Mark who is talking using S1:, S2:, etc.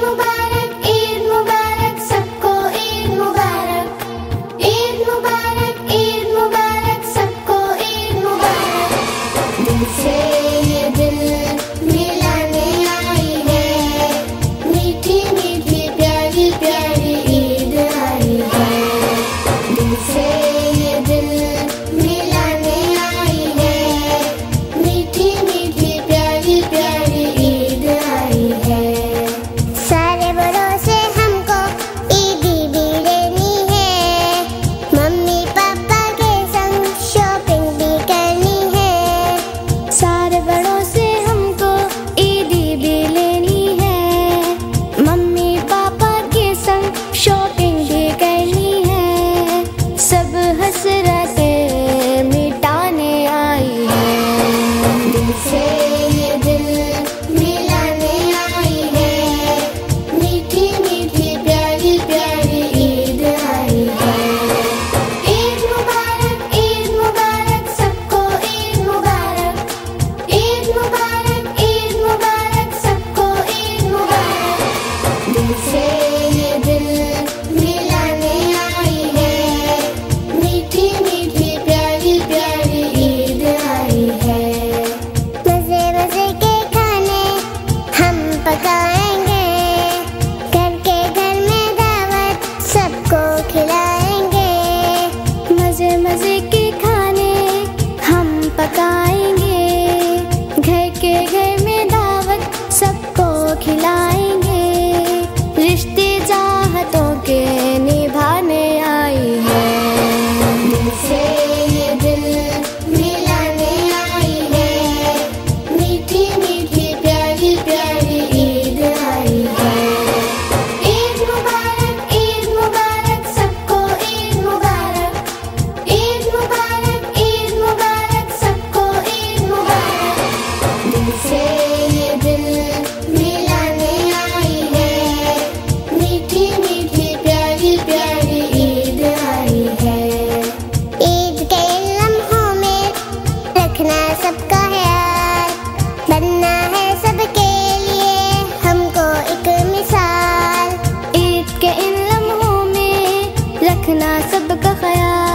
S1: Mubarak. खिला
S2: सबका बनना है सबके लिए, हमको एक मिसाल।
S1: के इन लम्हों में रखना सबका ख्याल।